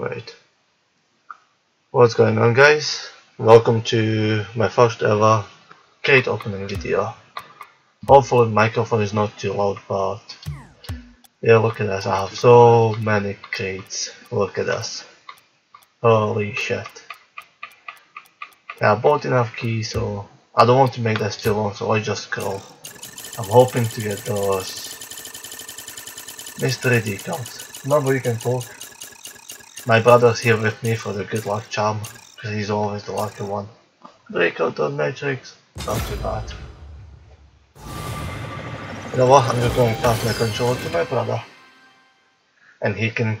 Right. What's going on guys? Welcome to my first ever crate opening video. Hopefully the microphone is not too loud but yeah look at this, I have so many crates. Look at this. Holy shit. Yeah, I bought enough keys so I don't want to make this too long so I just scroll. I'm hoping to get those mystery decals. Nobody can talk. My brother's here with me for the good luck charm, because he's always the lucky one. Breakout on Matrix, not too bad. You know what, I'm just going to pass my controller to my brother. And he can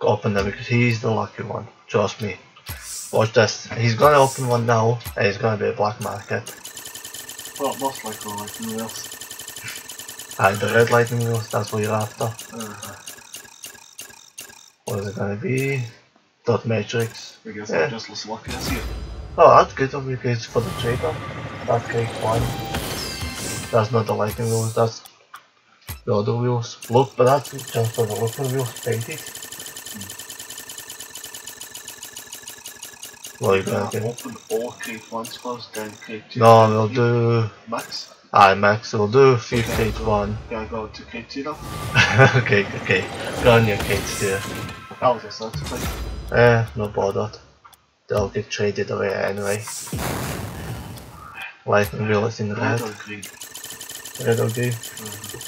open them because he's the lucky one, trust me. Watch this, he's gonna open one now, and it's gonna be a black market. Well, most likely like. Aye, the red lightning wheels, that's what you're after. Uh, What is it gonna be? Dot matrix. I guess Yeah. I'm just as lucky as you. Oh, that's good because for the trader. That's great one. That's not the lightning wheels, that's the other wheels. Look, but that's just for the local wheels painted. Well, you Can gonna I get open all crate ones first, then crate two. No, we'll do. Max. Aye, Max, we'll do fifth Okay. cage one. Can I go to crate two now? okay, okay. Go on your cage there. That was a certified. Eh, no bother. They'll get traded away anyway. Lightning wheel is in the Red red. or green? Red or green. Mhm.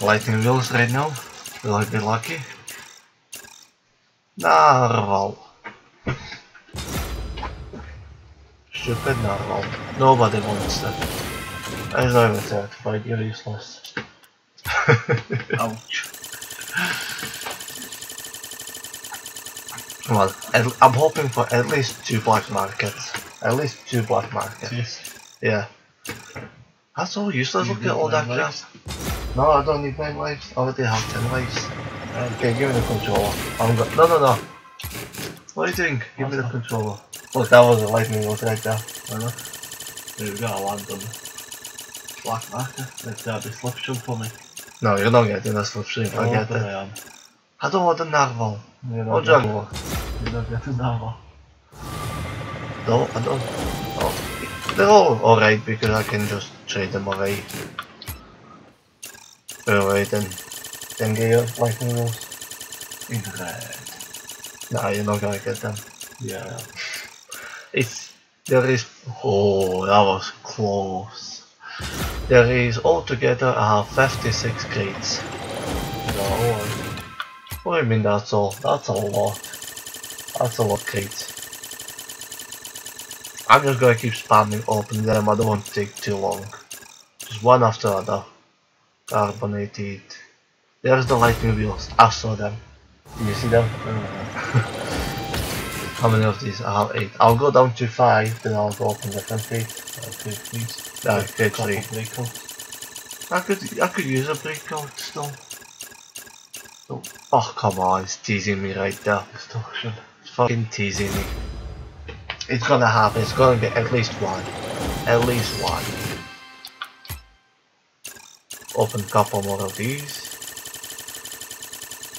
Lightning wheels right now. Will I be lucky? Narval. Stupid narval. Nobody wants that. I'm not even certified, you're useless. Ouch. Well, at- I'm hoping for at least two black markets. At least two black markets. Yes. Yeah. That's so useless, You look at all that nine crap. No, I don't need 9 lives. I already have 10 lives. Okay, give me the controller. I'm go- no, no, no. What are you doing? Give me the What's controller. Look, that was a lightning bolt right there. I know. There we go, I land on black marker. Let that be slipstream for me. No, you're not getting a slipstream. I Oh, get it. I. I don't want a narval. You're Or not juggler. getting- You're not getting that one. No, I don't. Oh. They're all alright because I can just trade them away. Alright then. Then get your lightning bolts. In red. Nah, you're not gonna get them. Yeah. It's there is oh that was close. There is altogether I have 56 crates. No, you mean that's all? That's a lot. That's a of. I'm just gonna keep spamming open them, I don't want to take too long. Just one after other. Carbonated. There's the lightning wheels. I saw them. Do you see them? How many of these? I have eight. I'll go down to five, then I'll go open the front crate. okay, please. Crate Couple three. I could I could use a breakout still. Oh, oh come on, it's teasing me right there. Distortion. It's fucking teasing me. It's gonna happen, it's gonna be at least one. At least one. Open a couple more of these.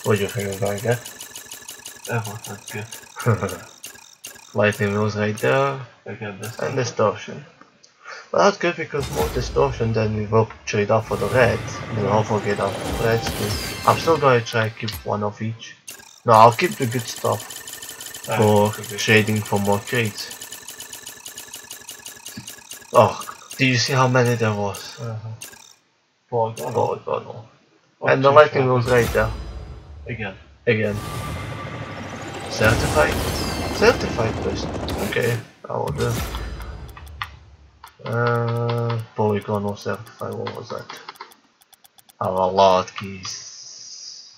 What do you think I'm gonna get? Everything's good. Lightning wheels right there. And distortion. But that's good because more distortion then we will trade off for the reds. Then hopefully get off reds too. I'm still gonna try to keep one of each. No, I'll keep the good stuff for trading for more trades. Oh, do you see how many there was? Four, go on. Oh god no. One, And the two, lightning was right there. Again. Again. Certified? Certified person. Okay, I will do. Uh, polygonal certified, what was that? A lot keys.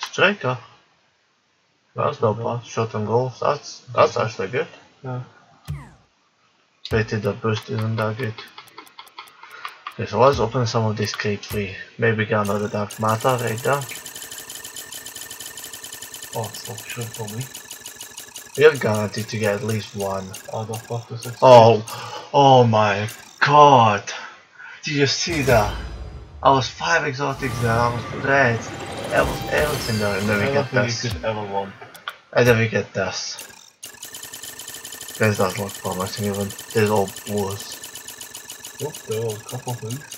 Striker. That's not bad. Shot and goals. That's that's actually good. Yeah. Pity the boost isn't that good. Okay, so let's open some of this crate free. Maybe get another dark matter right there. Oh, stop showing for me. You're guaranteed to get at least one. Out of 5 to 6. Oh, oh my god. Did you see that? I was 5 exotics there, I was red, everything there, and then we get this. you could ever want. And then we get this. There's that look promising even. There's all blues. Oh, there are a couple of things.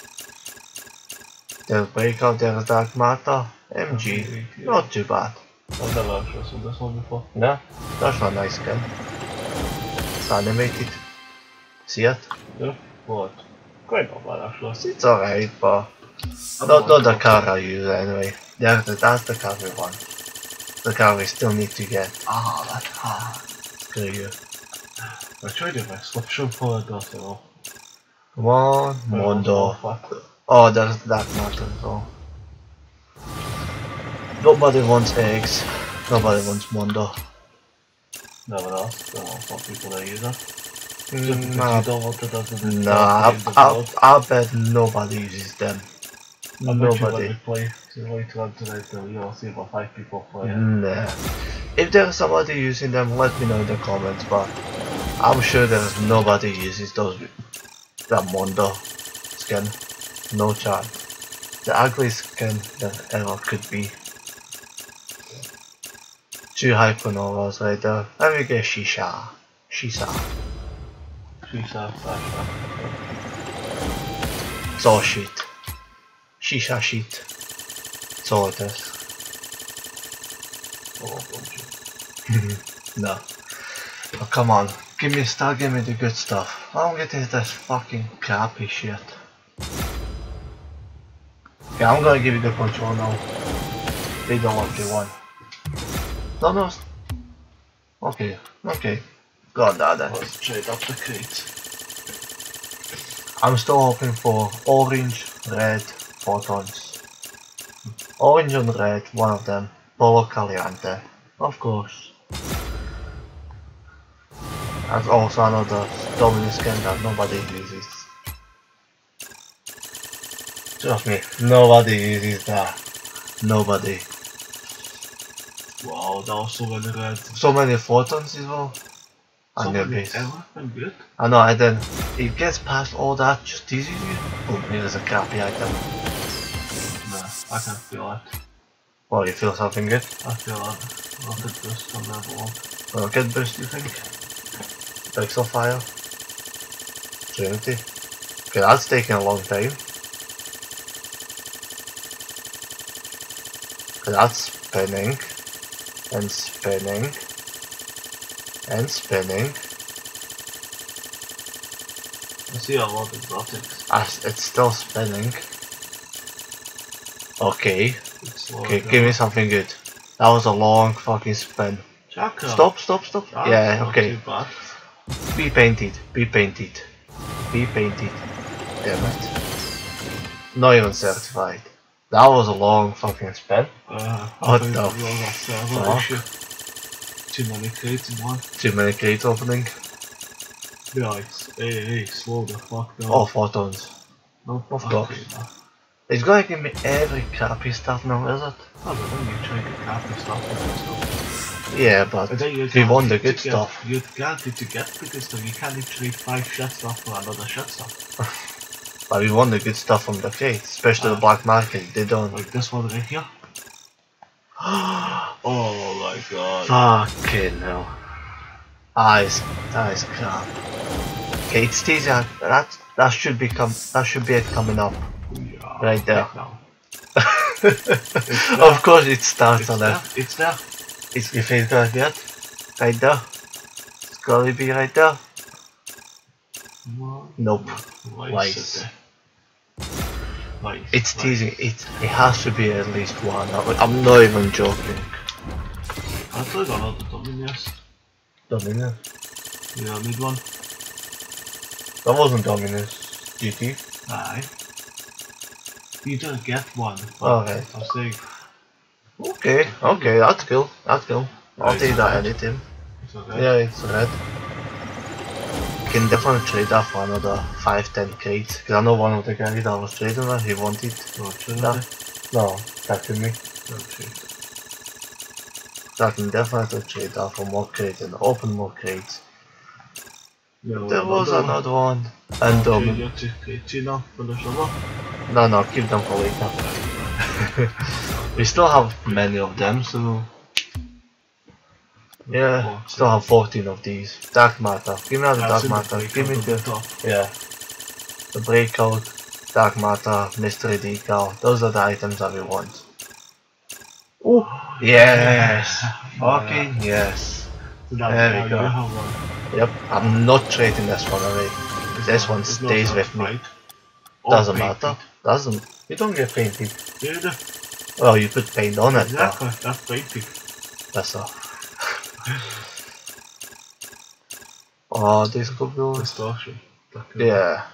There's breakout, there's dark matter. MG. Not too bad. I've never actually seen this one before. No, that's not nice skin. It's animated. See it? Yeah, what? Quite not bad actually. It's alright, but I not, don't not the car I use anyway. That's the, that's the car we want. The car we still need to get. Ah, that ah. Screw you. I tried it my selection for a know. Come on, Mondo. Oh, there's dark matter as well. Nobody wants eggs. Nobody wants Mondo. Never asked. There are some people that use it. Mm, nah, don't want it a nah I, I, I bet nobody uses them. I bet you when Nobody. play, so later on tonight, uh, you'll see about five people playing. Nah. If there's somebody using them, let me know in the comments, but I'm sure there's nobody uses those that Mondo skin. No chance. The ugliest skin that ever could be. Two hypernovas right there. And we get Shisha. Shisha. She's a flashback. It's all shit. Shisha shit. That's all it is. Oh? No. Oh, come on. Give me star, give me the good stuff. I don't get into this fucking crappy shit. Yeah, I'm gonna give you the control now. They don't want the one. No, no. Okay, okay. God, on, that. Let's trade up the crate. I'm still hoping for orange, red, photons. Orange and red, one of them. Pollo Caliente, of course. That's also another dominant skin that nobody uses. Trust me, nobody uses that. Nobody. Wow, that was so many red. So many photons as well. So And their many base. good. I know, then it gets past all that, just teases you. Oh, Boom, here's a crappy item. Nah, I can't feel it. Well, you feel something good? I feel it. Rocket boost on level one. Rocket Burst, you think? Pixel Fire? Trinity? Okay, that's taking a long time. Okay, that's spinning. And spinning. And spinning. I see a lot of exotics. As it's still spinning. Okay, okay, give me something good. That was a long fucking spin. Stop, stop, stop. That's Yeah, okay. Be painted. Be painted. Be painted. Damn it. Not even certified. That was a long fucking spin. Uh, What the we all got server fuck? Too many crates in one. Too many crates opening. Yeah, it's, hey, hey, slow the fuck down. All photons. no, of fuck course. it. It's gonna give me every crappy stuff now, is it? Oh, but then you try to stuff and stuff. Yeah, but we want the good get- stuff. You're guaranteed to get the good stuff. You can't trade five shit stuff for another shit stuff. But we want the good stuff from the crates, especially the Ah. black market. They don't. Like this one right here. oh my god. Fucking hell. That is, that is crap. Okay, it's teasing. That that should become that should be it coming up. Yeah, Right there. of course it starts It's on there. that. It's there. It's your face gonna get right there. It's gonna be right there. Nope. Lice. Lice. Lice. It's Lice. teasing. It it has to be at least one. I'm not even joking. I still got another Dominus. Dominus. Yeah, I need one. That wasn't Dominus. GT. Aye. You don't get one. Oh, okay. I'm saying Okay. Okay. That's cool. That's cool. I'll take that anytime. it's okay. Yeah, it's red. Can definitely trade that for another 5-10 crates. Cause I know one of the guys that was trading that he wanted. No. No. That to me. No, Trinity. So I can definitely trade that for more crates and open more crates. Yeah, There was another one. And Okay, um, you're two crates, you know, for the summer. no, no, keep them for later. We still have many of them, so yeah, Oh, still have 14 of these. Dark matter. Give me another dark matter. Give me the the yeah. The breakout, dark matter, mystery decal. Those are the items that we want. Oh, Yes. Yeah. Fucking yes. So There we go. You have one. Yep. I'm not trading this one away. This one stays with me. Doesn't painted. matter. Doesn't. You don't get painted. Yeah, Well, you put paint on it. though. exactly. That's painted. That's all. oh, this could be. Distortion. Yeah.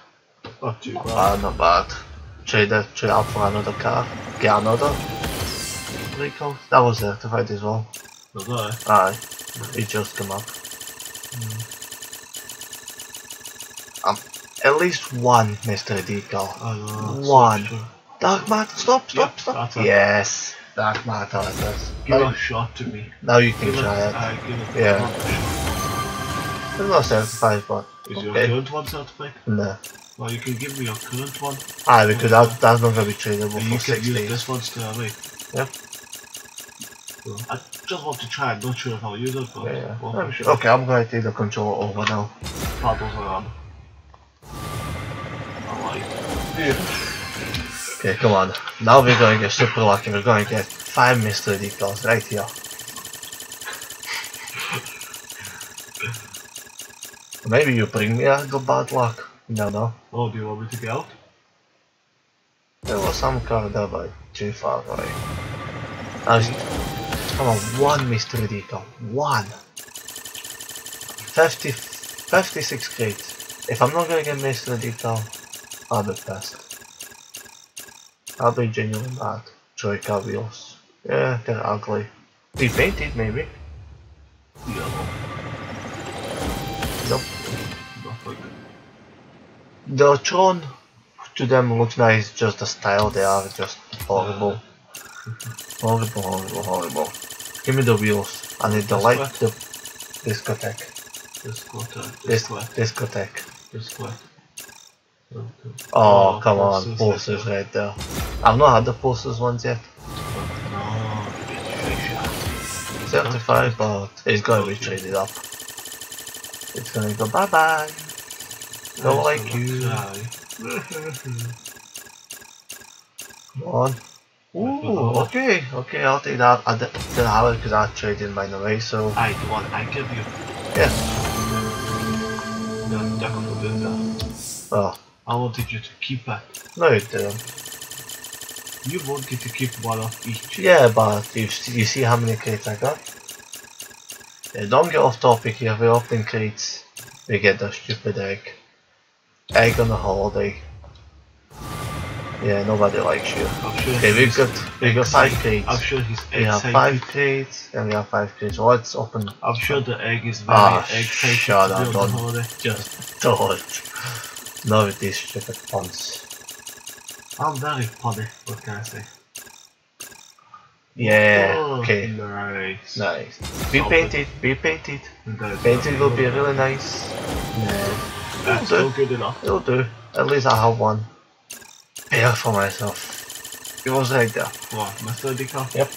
Not too bad. Ah, not bad. Trade that, trade out for another car. Get another. Rico. That was certified as well. Was that? Aye. It just came up. Um, at least one Mr. decal. I know. One. Dark matter, stop, stop, Yep, stop. Yes. Dark matter, is. Give Now, a shot to me. now you can Give try it. it. Give it. Yeah. It's not certified, but. Is your current one certified? No. Well, you can give me your current one. Aye, because that, that's not going to be tradable and you for can use this one straight away. Yep. So, I just want to try. I'm not sure if I'll use it, but Yeah, yeah. I'm sure. Okay, I'm going to take the controller over now. paddles around. I like. it. Okay, come on. Now we're going to get super lucky. We're going to get 5 mystery decals right here. Maybe you bring me a good bad luck. No, no. Oh, do you want me to get out? There was some card there, but too far away. I was, come on, one mystery decal. One. 50, 56 crates. If I'm not gonna get mystery decal, I'll be pissed. I'll be genuinely mad. Troika wheels. Yeah, they're ugly. Repainted maybe. Yellow. Nope. The Tron to them looks nice, just the style they are just horrible. horrible, horrible, horrible. Give me the wheels. I need the This light, the discotheque. Discotheque. This Discotheque. discotheque. Discotheque. Oh, come on, posters right there. I've not had the posters ones yet. Certified, but it's gonna be traded up. It's gonna go bye bye. Don't like you. Come on. Ooh, okay, okay, I'll take that. I didn't have it because I traded mine away, so I the one I give you. yeah. No, duck for doing that. Oh, I wanted you to keep it. no, you didn't. You wanted to keep one of each. Yeah, but you, you see how many crates I got? Yeah, don't get off topic here, we're opening crates. We get the stupid egg. Egg on a holiday. Yeah, nobody likes you. Sure Okay, we got we got five crates. I'm sure he's We have five crates and we have five crates. So let's open I'm sure the egg is very Ah, excited shut up, be on the don't- holiday. just don't. With these stupid puns. I'm very funny, what can I say? Yeah, Oh, okay. Nice. Nice. Be painted, be painted. Painted will be really nice. Yeah. That's It'll still do. good enough. It'll do. At least I have one. Pair for myself. It was right there. What, Mr. Decal? Yep.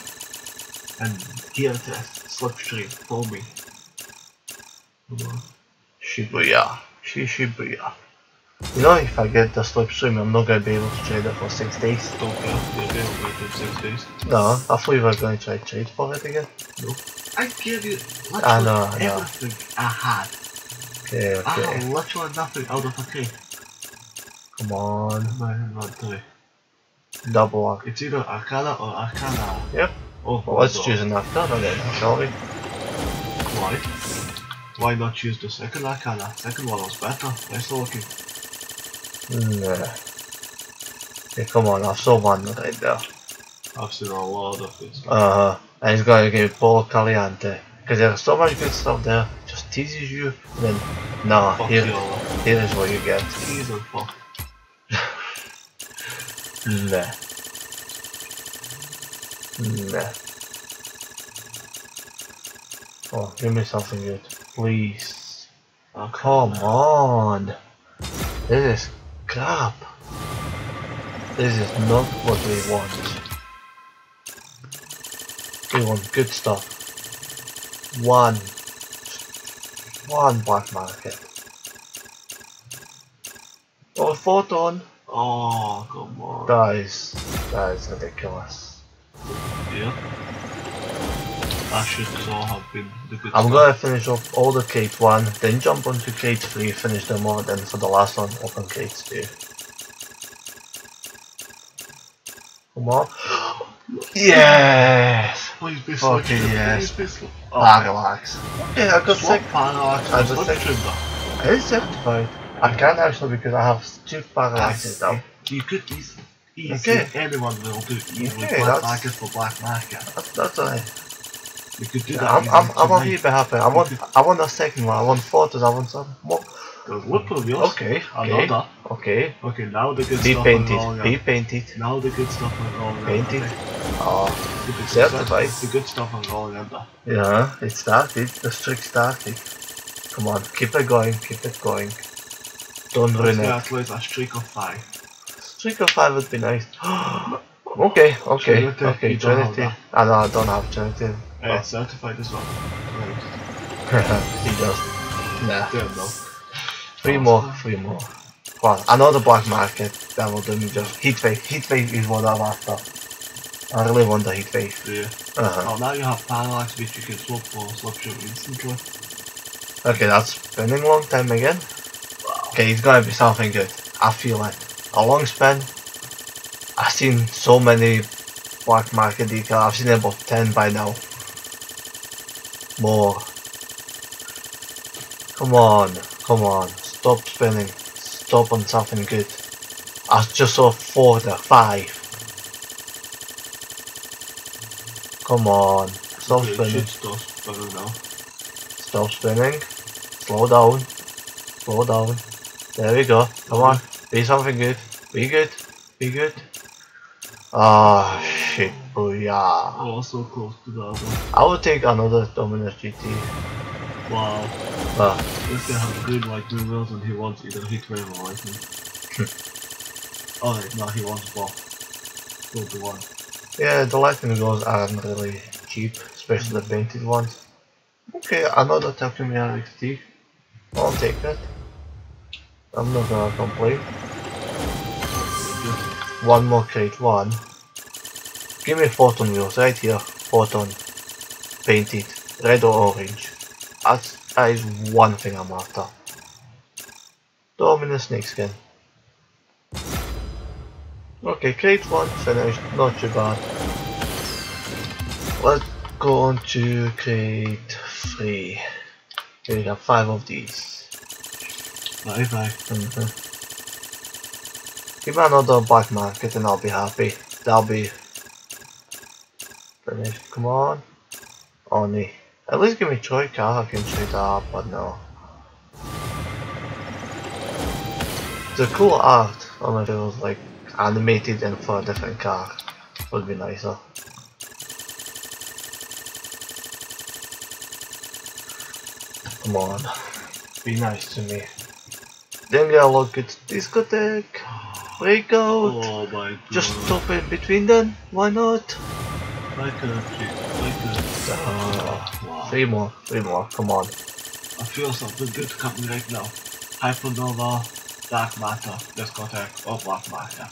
And here it is, slipstream, for me. Shibuya. Shi Shibuya. You know, if I get the slipstream, I'm not gonna be able to trade it for six days. Don't care, you'll be able to in six days. No, I thought we were going to try trade for it again. I gave you literally ah, I know, I know. everything I had. Okay, I okay. had literally nothing out of a crate. Come on. My inventory. Double lock. It's either Arcana or Arcana. Yep. Oh, Well, let's choose an Arcana then, shall we? Why? Why not choose the second Arcana? Second one was better. Nice looking. Nah. Okay, come on, I saw one right there. I've seen a lot of it. Uh huh. And he's gonna give Pollo Caliente. Because there's so much good stuff there. Just teases you. And then, nah, Fuck here, here is what you get. Tease and fuck. Nah. Nah. Oh, give me something good. Please. Oh, Come on. This is crap. This is not what we want. We want good stuff. One. One black market. Oh, photon. Oh, come on. That is, that is ridiculous. Yeah. That should all have been the good I'm stuff. gonna finish up all the crate 1, then jump onto crate 3, finish them all, then for the last one, open crate 2. Come on. yes! Please be Fucking switching. yes. Please be sw- Parallax. Okay, I got sick. parallax I got sick. It is certified. I can't actually because I have two parallaxes now. You could easily, easily Okay. anyone will do easily Okay, black that's- market for black market. That's, that's alright. You could do that. I'm, I'm, I'm tonight. a bit happy. I want, I want a second one. I want photos. I want some more. Good look of. Okay, Another. okay, okay. Okay, now the good Be stuff painted. is rolling Be out. painted. Now the good stuff is rolling out. Painted. okay? Oh, The good Certified. stuff- The good stuff is rolling out. yeah. It started. The streak started. Come on, keep it going. Keep it going. Don't Let's ruin it. at least a streak of five. Streak of five would be nice. okay, okay, Trinity, okay. you don't Trinity. I know I don't have Trinity. Uh, certified as well. He does. Nah. Damn no. Three more, three more. Well, another black market that will do me just heat wave. Heat wave is what I'm after. I really want the heat wave. Yeah. Uh-huh. Oh, now you have parallax which you can swap for slipstream instantly. Okay, that's spinning long time again. Okay, it's gonna be something good. I feel it. A long spin. I've seen so many black market decals. I've seen about 10 by now. More. Come on, come on. Stop spinning. Stop on something good. I just saw four there. Five. Come on. Stop Okay, spinning. Stop spinning now. Stop spinning. Slow down. Slow down. There we go. Come on. Be something good. Be good. Be good. Ah, shit. Booyah. Oh, oh, so close to the other. I would take another Dominus GT. Wow. But, This guy has good like Blue Wheels and he wants either heat wave or lightning. oh, wait, no, he wants both. Go to one. yeah, the lightning wheels aren't really cheap, especially the painted ones. Okay, another Takumi RXT. I'll take that. I'm not gonna complain. One more crate, one. Give me photon wheels right here. Photon. Painted. Red or orange. That's, that is one thing I'm after. Dominus snakeskin. Okay, crate one finished. Not too bad. Let's go on to crate three. We got five of these. Bye bye. Mhm. Give me another black market and I'll be happy. That'll be finished. Come on. Oh, Oni. At least give me Troy car, I can trade that up, but no. The cool art oh, on it was like animated and for a different car. Would be nicer. Come on. Be nice to me. Then get a look at discotheque. Breakout. Oh my god. Just stop in between them. Why not? Like a. Like a. Wow. three more. Three more. Come on. I feel something good coming right now. Hypernova, Dark Matter, Discotheque, or Black Matter.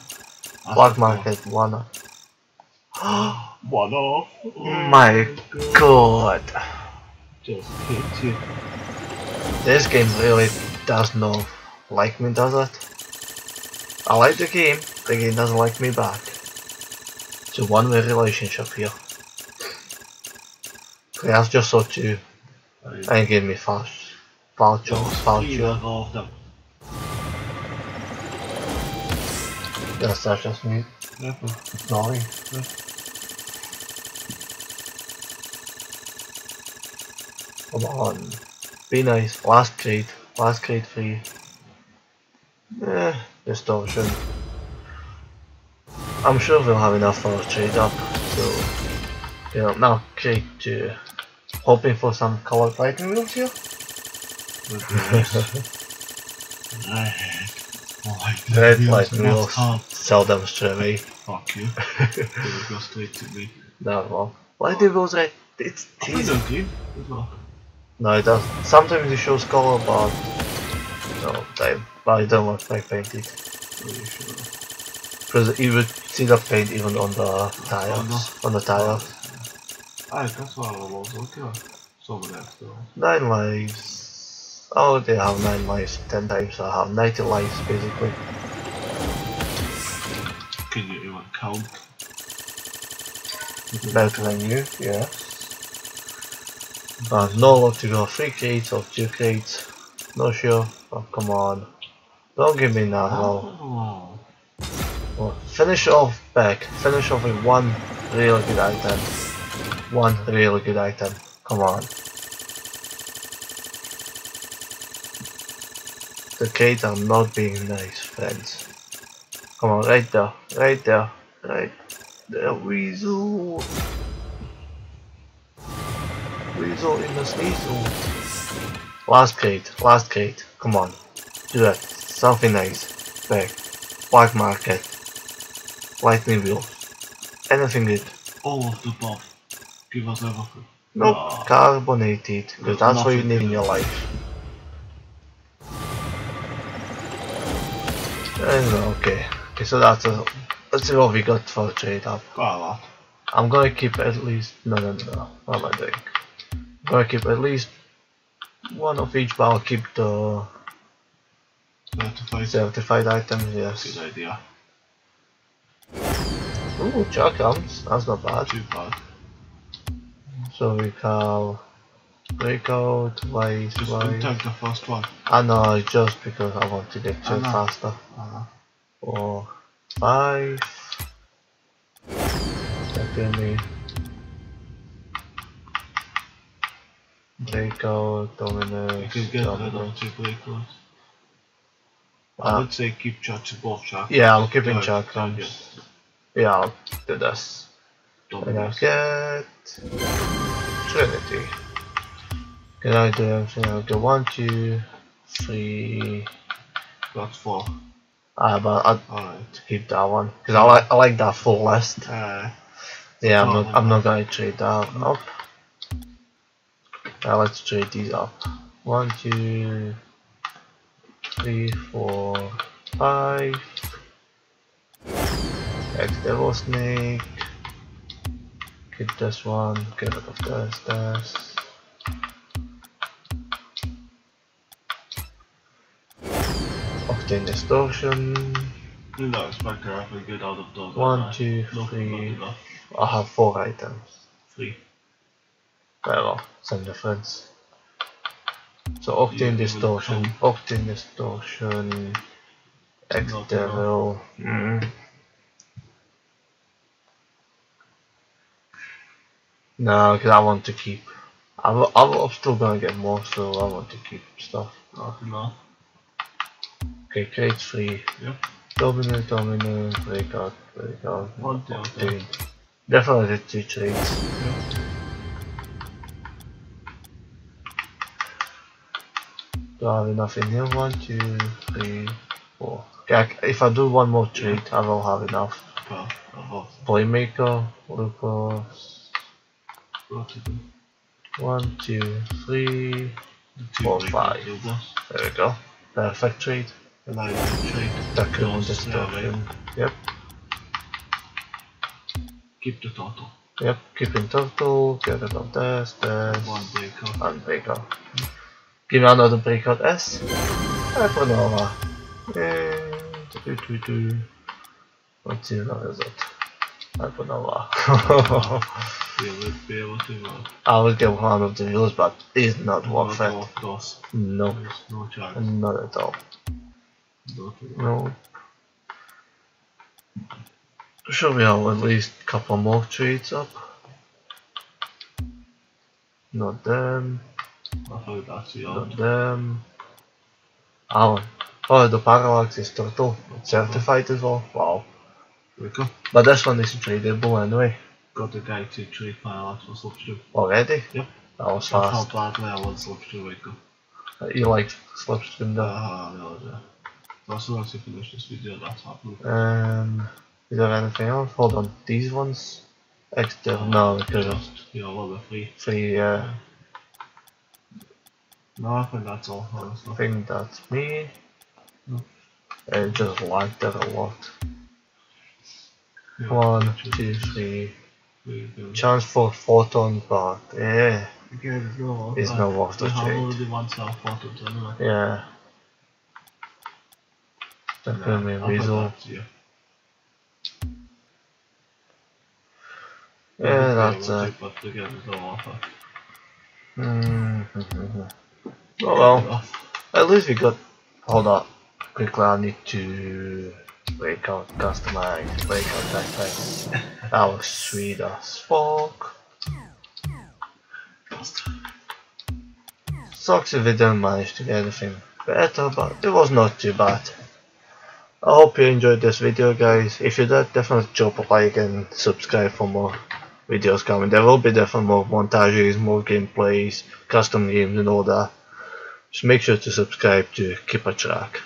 Black market. One. four. One off. My God. Just hit you. This game really does not like me, does it? I like the game. The game doesn't like me back. It's a one-way relationship here. That's just so too. And give me fast. Three voucher. of them. Yes, that's just me Yep. ignoring. Come on. Be nice. Last crate. Last crate free. Eh, distortion. I'm sure we'll have enough for a trade up, so you know, now crate two. Hoping for some colored lightning wheels here. Red. Lightning wheels. Sell them straight away. Fuck you. They will go straight to me. No, well, Why do those red? It's think easy. as well. No, it doesn't. Sometimes it shows color, but no, I, but I don't want my painted Pretty sure. Because you would see the paint even on the tires, no. on the tires. Ah, that's what I was looking at. Some of that. Nine lives. Oh, they have nine lives. Ten times I have ninety lives basically. Can you even count? Better than you, yeah. But no luck to go three crates or two crates. No sure. Oh come on. Don't give me that low. Well, finish off back. Finish off with one really good item. One really good item. Come on. The crates are not being nice, friends. Come on, right there, right there, right there, Weasel. Weasel in the sneasel. Last crate, last crate. Come on, do that. Something nice. Back. Black market. Lightning wheel. Anything good. All of the above. Give us everything. Nope, Ah. carbonated, because that's what you need in your life. And, okay, okay, so that's a, let's see what we got for trade up. Quite a lot. I'm gonna keep at least, no, no, no, what am I doing? I'm gonna keep at least one of each, but I'll keep the Certified. certified items, yes. Good idea. Ooh, charcoms, that's not bad. Too bad. So we have breakout, wise, Just don't take the first one. I know, it's just because I want to get to I it know. faster. Four, five. Secondly, breakout, you dominance, can get rid dominance. of two breakers. I Uh, would say keep charge both charge. yeah, I'm keeping Don't- charge don't get Yeah, I'll do this. And I dominance. get Trinity. Can I do everything? I'll go one, two, three. That's four. Ah, but I'll Alright. keep that one because I like I like that full list. Uh, Yeah, I'm not, I'm not gonna trade that up. Now let's trade these up. One, two, three, four, five. X Devil Snake. Get this one, get rid of this, this. Octane Distortion. you don't expect to good out of those. One, two, No, three. I have four items. Three. Whatever, same difference. So Octane will Distortion, Octane Distortion, X Devil. Mm. No, because I want to keep. I'm, I'm, still gonna get more, so I want to keep stuff. Okay, crate three. Yep. Dominant, dominant, breakout, breakout. One, two. Definitely two trades. Do I have enough in here? One, two, three, four. Okay, if I do one more trade, I will have enough. Playmaker, Lucas. What to do? One, two, three. Four, five. There we go. Perfect trade. And now you can trade. Tackle those, distortion. uh, Yep, Keep the total. yep. Keeping turtle. Get rid of this, this, One breaker. and breakout. Give me another breakout S. Hypernova. Yay. Uh, eh, do, do, do. Let's see what is it. Hypernova. We would be able to. Uh, I will get one of the views, but it's not worth it. No, There's no chance. not at all. Not at all. No. Sure, we have at least a couple more trades up. Not them, I thought that's the not old. them. Oh, oh, the parallax is turtle. It's certified as well. Wow. Breaker. But this one is tradable anyway. Got the guy to trade Parallax for slipstream. Already? Yep. That was That's how badly I want slipstream breaker. You like slipstream though. Ah, no, no. As soon as you finish this video, that's happening. Um, is there anything else? Hold on. These ones? extra. No, because Just, you know, little bit free. free. Uh, No, I think that's all, honestly. I think that's me. No. It just liked it a lot. Yeah, One, two, three. Chance for photon, but yeah, Again, it's no it's not worth the We have trade. already one cell photos anyway. Yeah. The Nah, premium I think weasel. you. Yeah, that's we'll uh. that again, it's no offer. Mm-hmm. Oh well, at least we got. Hold up, quickly. I need to break out, customize, break out thing. That was sweet as fuck. Sucks if we didn't manage to get anything better, but it was not too bad. I hope you enjoyed this video guys. If you did, definitely drop a like and subscribe for more videos coming. There will be definitely more montages, more gameplays, custom games and all that. Just make sure to subscribe to keep a track.